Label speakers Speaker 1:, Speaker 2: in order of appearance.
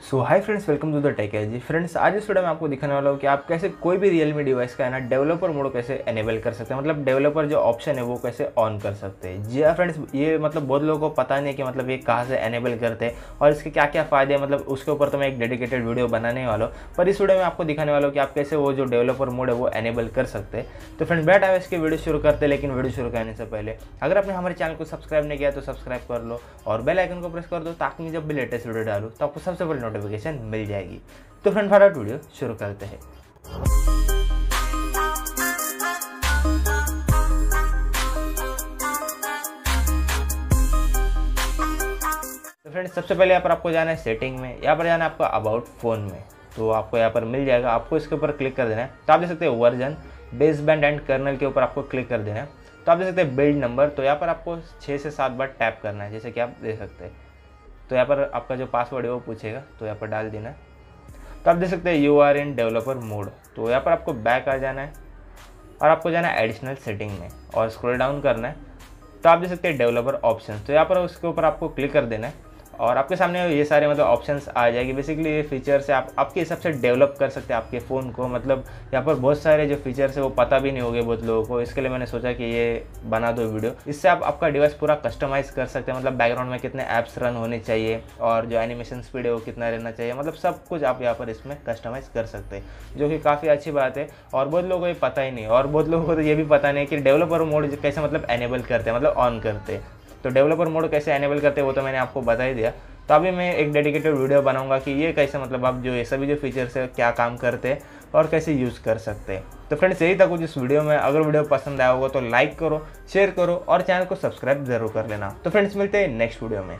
Speaker 1: So hi friends welcome to the tech G friends आज इस video में आपको दिखाने वाला हूँ कि आप कैसे कोई भी रियलमी डिवाइस का है ना डेवलपर मोड कैसे एनेबल कर सकते हैं। मतलब डेवलपर जो ऑप्शन है वो कैसे ऑन कर सकते हैं। जी हाँ फ्रेंड्स ये मतलब बहुत लोगों को पता नहीं है कि मतलब ये कहाँ से एनेबल करते हैं और इसके क्या क्या फ़ायदे हैं। मतलब उसके ऊपर तो मैं एक डेडिकेटेड वीडियो बनाने वाला हूँ। पर इस वीडियो में आपको दिखाने वाला हूँ कि आप कैसे वो जो डेवलपर मोड है वो एनेबल कर सकते हैं। तो फ्रेंड बैठ आए इसके वीडियो शुरू करते हैं, लेकिन वीडियो शुरू करने से पहले अगर आपने हमारे चैनल को सब्सक्राइब नहीं किया तो सब्सक्राइब कर लो और बेल आइकन को प्रेस कर दो ताकि जब भी लेटेस्ट वीडियो डालूँ तो आपको सबसे पहले नोटिफिकेशन मिल जाएगी। तो फ्रेंड, फटाफट वीडियो शुरू करते हैं। तो फ्रेंड्स सबसे पहले यहाँ पर आपको जाना है सेटिंग में। यहाँ पर जाना है आपको अबाउट फ़ोन में। तो आपको यहाँ पर मिल जाएगा। आपको इसके ऊपर क्लिक कर देना है। तो आप देख सकते हैं version base band and kernel के ऊपर आपको क्लिक कर देना है। तो आप देख सकते हैं बिल्ड नंबर तो यहाँ पर आपको छः से सात बार टैप करना है, जैसे कि आप देख सकते हैं। तो यहाँ पर आपका जो पासवर्ड है वो पूछेगा तो यहाँ पर डाल देना। तो आप देख सकते हैं you are in developer mode तो यहाँ पर आपको बैक आ जाना है और आपको जाना है एडिशनल सेटिंग में और स्क्रॉल डाउन करना है। तो आप देख सकते हैं डेवलपर ऑप्शन तो यहाँ पर उसके ऊपर आपको क्लिक कर देना है। और आपके सामने ये सारे मतलब ऑप्शंस आ जाएगी। बेसिकली ये फीचर्स है, आप, आपके हिसाब से डेवलप कर सकते हैं आपके फ़ोन को। मतलब यहाँ पर बहुत सारे जो फीचर्स है, वो पता भी नहीं होंगे बहुत लोगों को। इसके लिए मैंने सोचा कि ये बना दो वीडियो इससे आप, आपका डिवाइस पूरा कस्टमाइज़ कर सकते हैं। मतलब बैकग्राउंड में कितने ऐप्स रन होने चाहिए और जो एनिमेशन स्पीड है, वो कितना रहना चाहिए। मतलब सब कुछ आप यहाँ पर इसमें कस्टमाइज़ कर सकते हैं, जो कि काफ़ी अच्छी बात है। और बहुत लोगों को ये पता ही नहीं और बहुत लोगों को तो ये भी पता नहीं कि डेवलपर मोड कैसे मतलब एनेबल करते हैं मतलब ऑन करते हैं। तो डेवलपर मोड कैसे एनेबल करते हैं, वो तो मैंने आपको बता ही दिया। तो अभी मैं एक डेडिकेटेड वीडियो बनाऊँगा कि ये कैसे मतलब आप जो ये सभी जो फीचर्स है, क्या काम करते हैं और कैसे यूज़ कर सकते हैं। तो फ्रेंड्स यही था कुछ इस वीडियो में। अगर वीडियो पसंद आया होगा तो लाइक करो शेयर करो और चैनल को सब्सक्राइब ज़रूर कर लेना। तो फ्रेंड्स मिलते हैं नेक्स्ट वीडियो में।